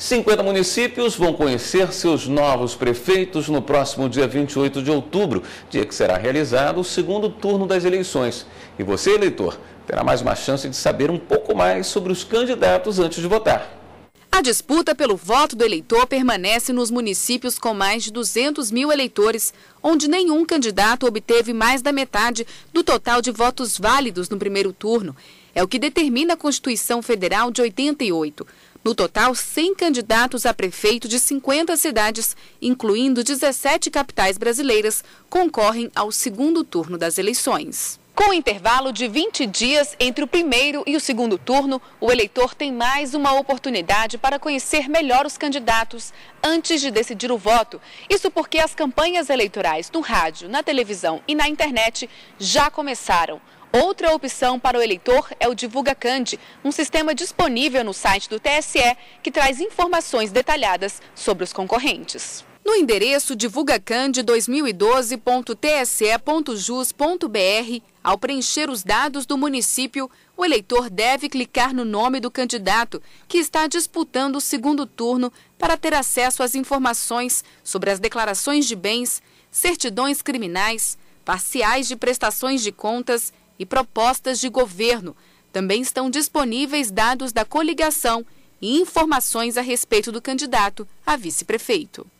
50 municípios vão conhecer seus novos prefeitos no próximo dia 28 de outubro, dia que será realizado o segundo turno das eleições. E você, eleitor, terá mais uma chance de saber um pouco mais sobre os candidatos antes de votar. A disputa pelo voto do eleitor permanece nos municípios com mais de 200 mil eleitores, onde nenhum candidato obteve mais da metade do total de votos válidos no primeiro turno. É o que determina a Constituição Federal de 88. No total, 100 candidatos a prefeito de 50 cidades, incluindo 17 capitais brasileiras, concorrem ao segundo turno das eleições. Com intervalo de 20 dias entre o primeiro e o segundo turno, o eleitor tem mais uma oportunidade para conhecer melhor os candidatos antes de decidir o voto. Isso porque as campanhas eleitorais no rádio, na televisão e na internet já começaram. Outra opção para o eleitor é o Divulga Cande, um sistema disponível no site do TSE que traz informações detalhadas sobre os concorrentes. No endereço divulgacande2012.tse.jus.br, ao preencher os dados do município, o eleitor deve clicar no nome do candidato que está disputando o segundo turno para ter acesso às informações sobre as declarações de bens, certidões criminais, parciais de prestações de contas e propostas de governo. Também estão disponíveis dados da coligação e informações a respeito do candidato a vice-prefeito.